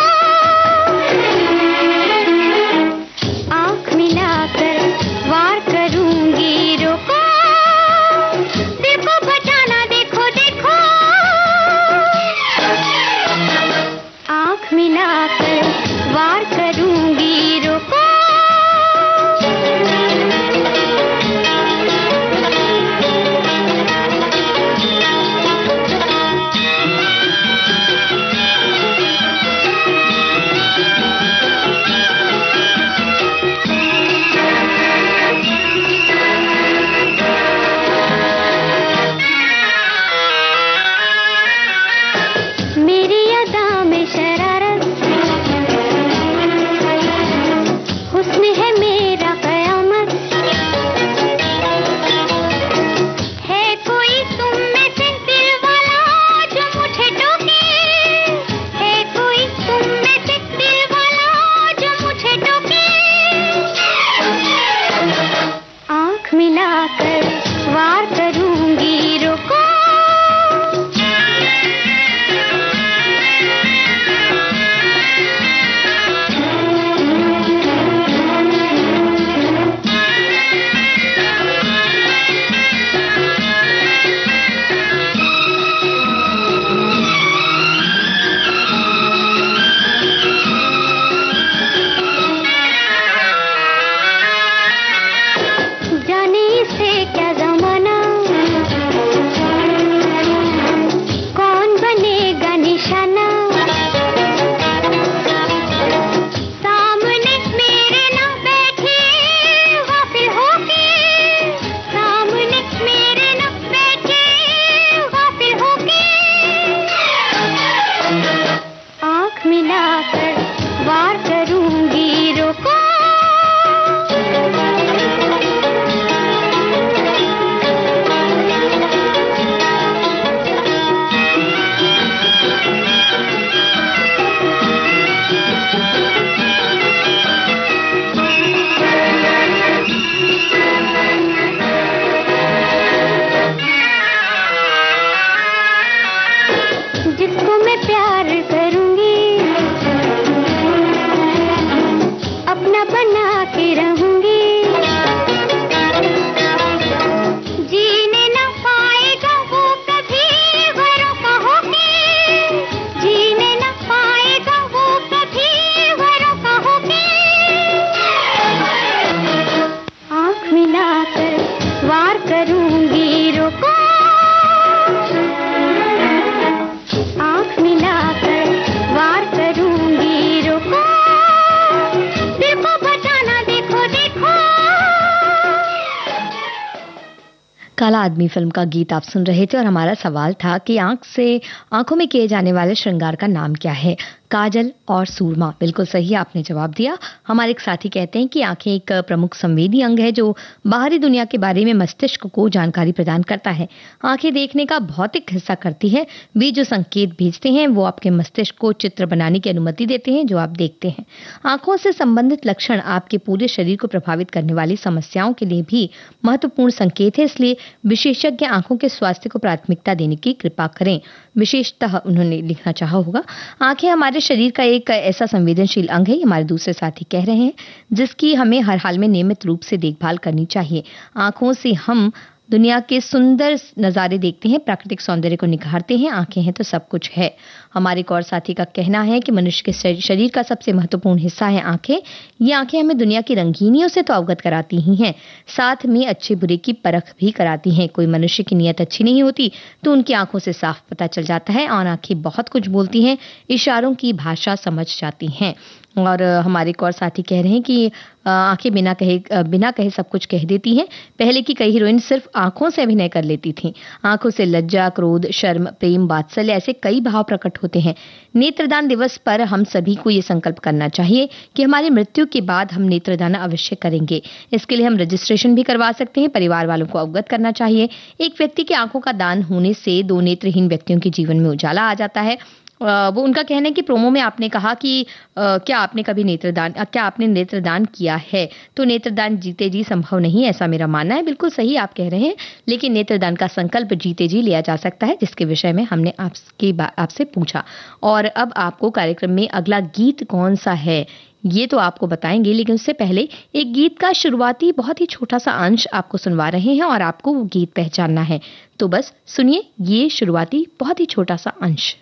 [SPEAKER 1] वाला आदमी फ़िल्म का गीत आप सुन रहे थे और हमारा सवाल था कि आँख से, आँखों में किए जाने वाले श्रृंगार का नाम क्या है? काजल और सूरमा। बिल्कुल सही आपने जवाब दिया। हमारे एक साथी कहते हैं कि आँखें एक प्रमुख संवेदी अंग है जो बाहरी दुनिया के बारे में मस्तिष्क को जानकारी प्रदान करता है। आँखें देखने का भौतिक हिस्सा करती है। वे जो संकेत भेजते हैं, वो आपके मस्तिष्क को चित्र बनाने की अनुमति देते हैं, जो आप देखते हैं। आँखों से संबंधित लक्षण आपके पूरे शरीर को प्रभावित करने वाली समस्याओं के लिए भी महत्वपूर्ण संकेत है, इसलिए विशेषज्ञ आँखों के स्वास्थ्य को प्राथमिकता देने की कृपा करें। विशेषतः उन्होंने लिखना चाहा होगा। आँखें हमारे शरीर का एक ऐसा संवेदनशील अंग है हमारे दूसरे साथी कह रहे हैं, जिसकी हमें हर हाल में नियमित रूप से देखभाल करनी चाहिए। आँखों से हम दुनिया के सुंदर नज़ारे देखते हैं, प्राकृतिक सौंदर्य को निखारते हैं, आँखें हैं तो सब कुछ है। हमारे एक और साथी का कहना है कि मनुष्य के शरीर का सबसे महत्वपूर्ण हिस्सा है आँखें। ये आँखें हमें दुनिया की रंगीनियों से तो अवगत कराती ही हैं, साथ में अच्छे बुरे की परख भी कराती हैं। कोई मनुष्य की नीयत अच्छी नहीं होती तो उनकी आँखों से साफ़ पता चल जाता है, और आँखें बहुत कुछ बोलती हैं, इशारों की भाषा समझ जाती हैं। और हमारे एक और साथी कह रहे हैं कि आँखें बिना कहे बिना कहे सब कुछ कह देती हैं। पहले की कई हीरोइन सिर्फ़ आँखों से अभिनय कर लेती थीं। आँखों से लज्जा, क्रोध, शर्म, प्रेम वात्सल्य ऐसे कई भाव प्रकट होते हैं। नेत्रदान दिवस पर हम सभी को ये संकल्प करना चाहिए कि हमारी मृत्यु के बाद हम नेत्रदान अवश्य करेंगे। इसके लिए हम रजिस्ट्रेशन भी करवा सकते हैं, परिवार वालों को अवगत करना चाहिए। एक व्यक्ति की आँखों का दान होने से दो नेत्रहीन व्यक्तियों के जीवन में उजाला आ जाता है। वो उनका कहना है कि प्रोमो में आपने कहा कि आ, क्या आपने कभी नेत्रदान क्या आपने नेत्रदान किया है? तो नेत्रदान जीते जी संभव नहीं ऐसा मेरा मानना है। बिल्कुल सही आप कह रहे हैं लेकिन नेत्रदान का संकल्प जीते जी लिया जा सकता है जिसके विषय में हमने आपकी आपसे पूछा। और अब आपको कार्यक्रम में अगला गीत कौन सा है ये तो आपको बताएँगे लेकिन उससे पहले एक गीत का शुरुआती बहुत ही छोटा सा अंश आपको सुनवा रहे हैं और आपको वो गीत पहचानना है। तो बस सुनिए ये शुरुआती बहुत ही छोटा सा अंश।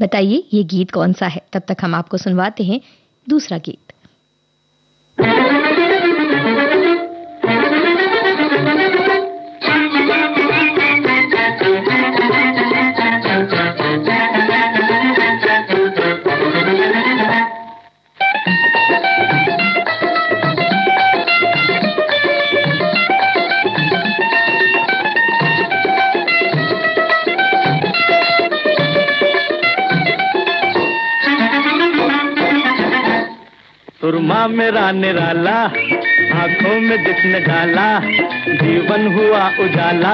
[SPEAKER 1] बताइए ये गीत कौन सा है? तब तक हम आपको सुनवाते हैं दूसरा गीत।
[SPEAKER 6] सुरमा मेरा निराला, आँखों में जिसने डाला, जीवन हुआ उजाला,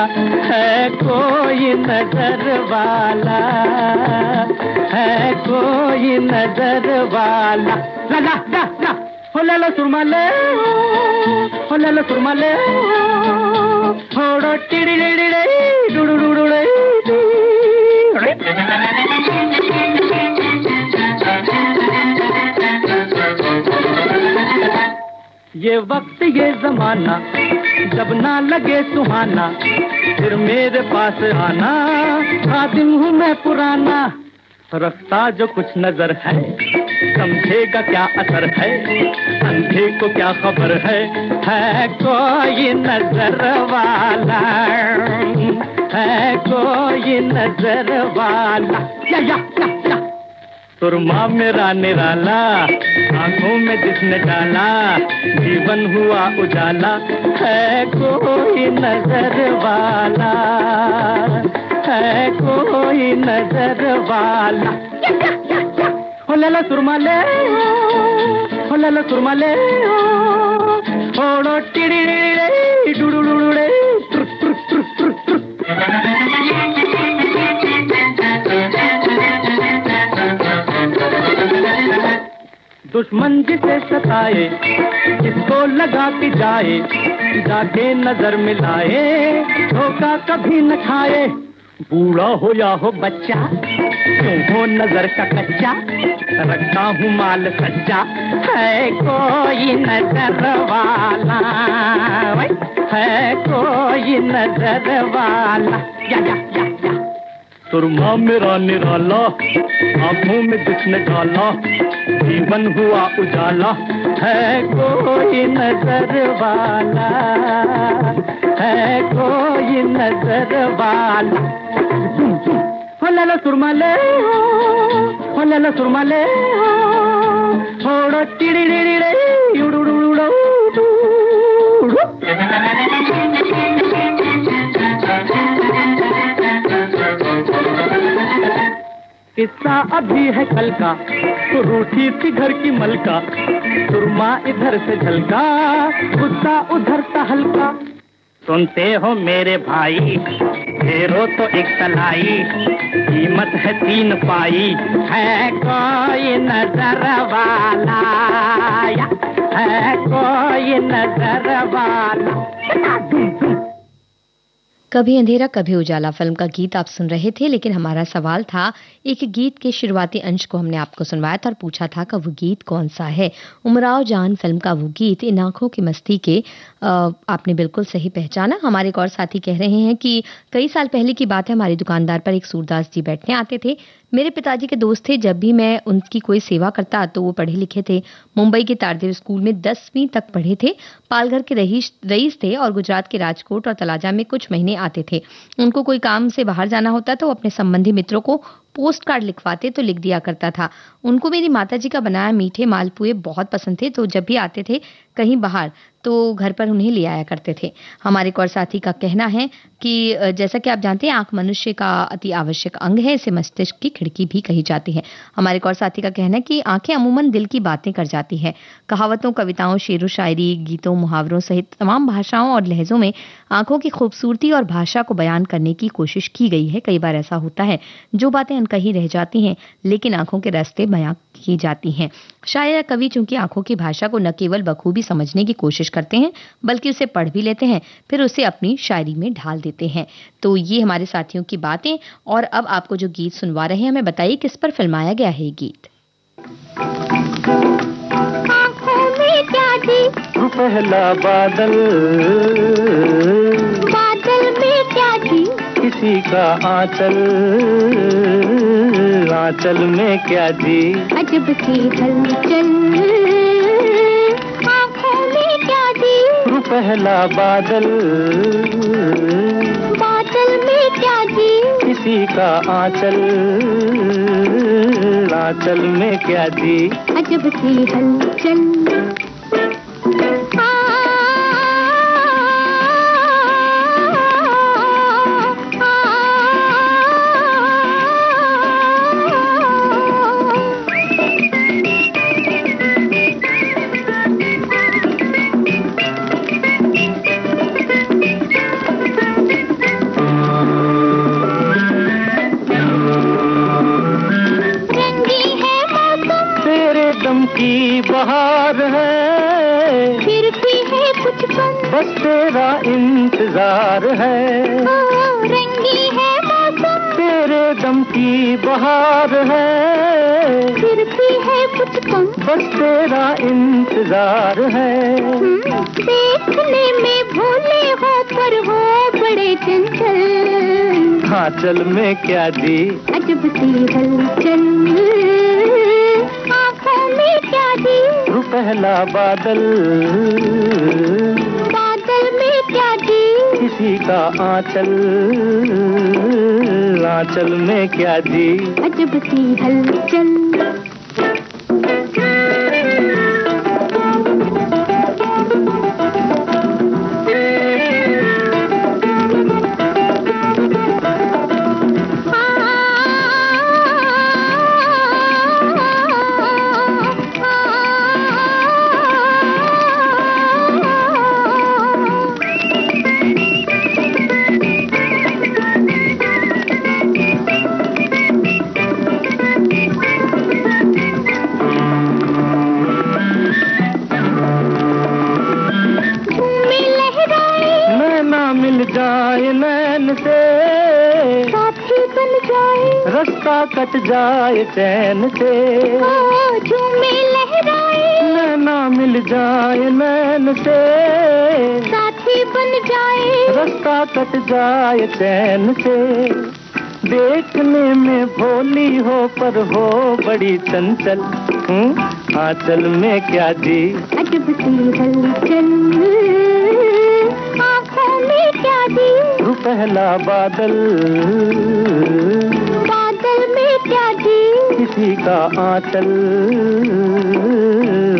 [SPEAKER 6] है कोई नज़र वाला, है कोई नज़र वाला। ला ला ला ला, हो ले, लो, सुरमा ले, हो ले, लो, सुरमा ले, हो टिड़ी डुडू डुडू ये वक्त, ये जमाना, जब ना लगे सुहाना, फिर मेरे पास आना। खादिम हूँ मैं पुराना रखता जो कुछ नज़र है, समझेगा क्या असर है, अंधे को क्या खबर है है कोई नज़र वाला। है कोई नज़र वाला। या या या या। सुरमा मेरा निराला, आँखों में जिसने डाला, जीवन हुआ उजाला, है कोई नज़र वाला, है कोई नज़र वाला। हो लला सुरमा ले हो लला सुरमा ले ओड़ो टिड़ी डुडू डुडू दुश्मन जिसे सताए किसको लगा जाए, जाके नज़र मिलाए, धोखा कभी न खाए। बूढ़ा हो या हो बच्चा, क्यों हो नज़र का कच्चा? रखता हूँ माल सच्चा, है कोई नज़र वाला। है कोई नज़र वाला। या या या या। सुरमा मेरा निराला, आँखों में जिसने निकाला जीवन हुआ उजाला। है कोई नज़र वाला, है कोई नज़र वाला।
[SPEAKER 2] हो सुरमा ले हो लाला सुरमा ले थोड़ा चिड़ी उड़ू किस्सा अभी है कल का तो रूठी थी घर की मलका, सुरमा इधर से झलका, गुस्सा उधर सा हल्का। सुनते हो मेरे भाई, फेरो तो एक तलाई, कीमत है तीन पाई, है कोई नज़र वाला है कोई नज़र वाला।
[SPEAKER 1] कभी अंधेरा, कभी उजाला। फ़िल्म का गीत आप सुन रहे थे, लेकिन हमारा सवाल था, एक गीत के शुरुआती अंश को हमने आपको सुनवाया था और पूछा था कि वो गीत कौन सा है? उमराव जान फ़िल्म का वो गीत, इन आँखों की मस्ती के आपने बिल्कुल सही पहचाना। हमारे एक और साथी कह रहे हैं कि कई साल पहले की बात है, हमारी दुकानदार पर एक सूरदास जी बैठने आते थे। मेरे पिताजी के दोस्त थे, जब भी मैं उनकी कोई सेवा करता तो वो पढ़े लिखे थे। मुंबई के तारदेव स्कूल में दसवीं तक पढ़े थे। पालघर के रईस रईस थे और गुजरात के राजकोट और तलाजा में कुछ महीने आते थे। उनको कोई काम से बाहर जाना होता तो अपने संबंधी मित्रों को पोस्ट कार्ड लिखवाते तो लिख दिया करता था। उनको मेरी माता जी का बनाया मीठे मालपुए बहुत पसंद थे तो जब भी आते थे कहीं बाहर तो घर पर उन्हें ले आया करते थे। हमारे एक और साथी का कहना है कि जैसा कि आप जानते हैं, आँख मनुष्य का अति आवश्यक अंग है, इसे मस्तिष्क की खिड़की भी कही जाती है। हमारे एक और साथी का कहना है कि आँखें अमूमन दिल की बातें कर जाती है। कहावतों, कविताओं, शेर, शायरी, गीतों, मुहावरों सहित तमाम भाषाओं और लहजों में आँखों की खूबसूरती और भाषा को बयान करने की कोशिश की गई है। कई बार ऐसा होता है, जो बातें अनकही रह जाती हैं, लेकिन आँखों के रास्ते बयां की जाती हैं। शायर या कवि चूँकि आँखों की भाषा को न केवल बखूबी समझने की कोशिश करते हैं, बल्कि उसे पढ़ भी लेते हैं, फिर उसे अपनी शायरी में ढाल देते हैं। तो ये हमारे साथियों की बातें और अब आपको जो गीत सुनवा रहे हैं हमें बताइए किस पर फिल्माया गया है ये गीत।
[SPEAKER 2] पहला बादल।
[SPEAKER 3] बादल में क्या जी
[SPEAKER 2] किसी का आंचल। आंचल में क्या जी
[SPEAKER 3] अजब की हलचल। आँखों में क्या जी
[SPEAKER 2] पहला बादल। किसी का आंचल आंचल में क्या जी?
[SPEAKER 3] अजब की हलचल। चंचल
[SPEAKER 2] हाँ में क्या जी
[SPEAKER 3] अजब क्या हलचल
[SPEAKER 2] पहला बादल।
[SPEAKER 3] बादल में क्या जी
[SPEAKER 2] किसी का आंचल। आंचल में क्या जी
[SPEAKER 3] अजब सी हलचल
[SPEAKER 2] कट जाए चैन से।
[SPEAKER 3] झूमे लहराए।
[SPEAKER 2] नैना मिल जाए नैन से।
[SPEAKER 3] साथी बन जाए।
[SPEAKER 2] रास्ता कट जाए चैन से। देखने में भोली हो पर हो बड़ी चंचल। आंचल में क्या जी।
[SPEAKER 3] अजब आँखों में क्या जी।
[SPEAKER 2] पहला बादल। किसी का आंचल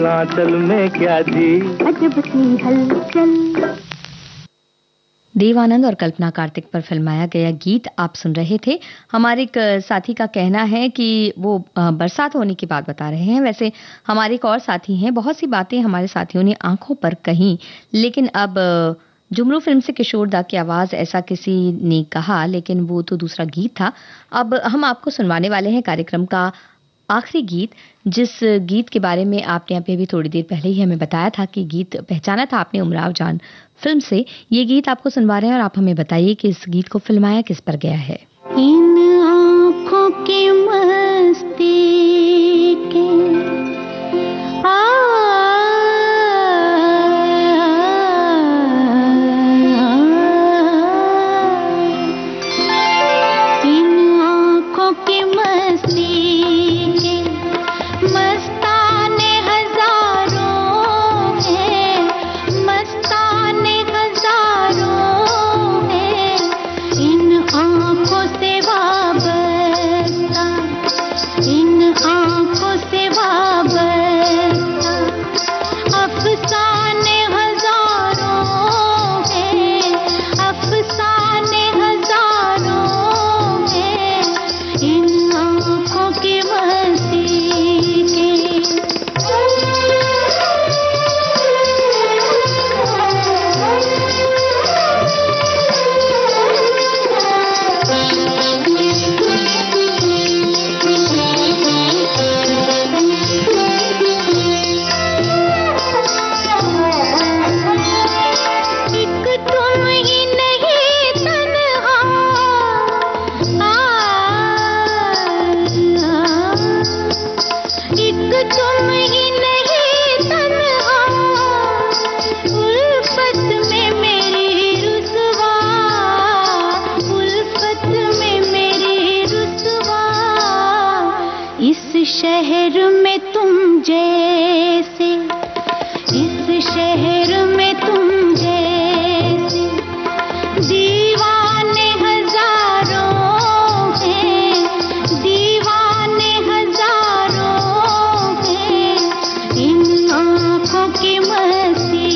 [SPEAKER 2] आंचल में क्या जी?
[SPEAKER 3] अजब सी हलचल।
[SPEAKER 1] देवानंद और कल्पना कार्तिक पर फिल्माया गया गीत आप सुन रहे थे। हमारे एक साथी का कहना है कि वो बरसात होने की बात बता रहे हैं। वैसे हमारे एक और साथी हैं। बहुत सी बातें हमारे साथियों ने आँखों पर कही लेकिन अब जुमरू फ़िल्म से किशोर दा की आवाज़, ऐसा किसी ने कहा, लेकिन वो तो दूसरा गीत था। अब हम आपको सुनवाने वाले हैं कार्यक्रम का आखिरी गीत, जिस गीत के बारे में आपने अभी अभी थोड़ी देर पहले ही हमें बताया था कि गीत पहचाना था आपने उमराव जान फ़िल्म से। ये गीत आपको सुनवा रहे हैं और आप हमें बताइए कि इस गीत को फिल्माया किस पर गया है।
[SPEAKER 3] इन आँखों की मस्ती आँखों की मस्ती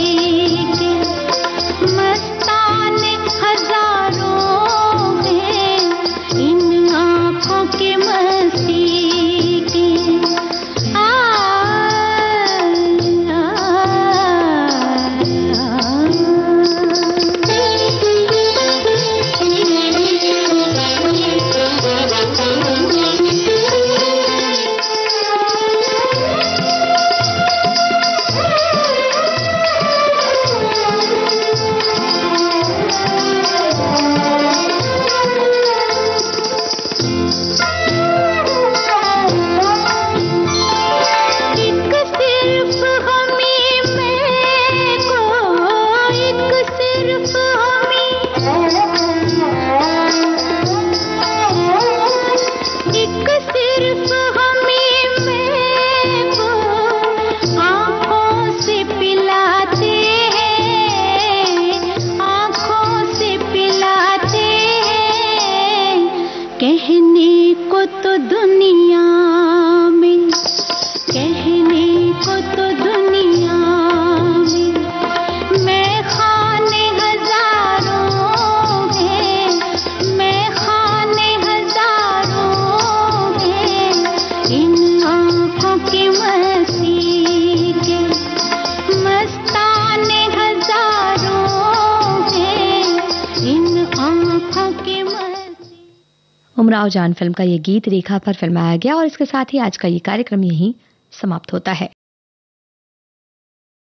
[SPEAKER 1] उमराव जान फ़िल्म का ये गीत रेखा पर फिल्माया गया और इसके साथ ही आज का ये कार्यक्रम यहीं समाप्त होता है।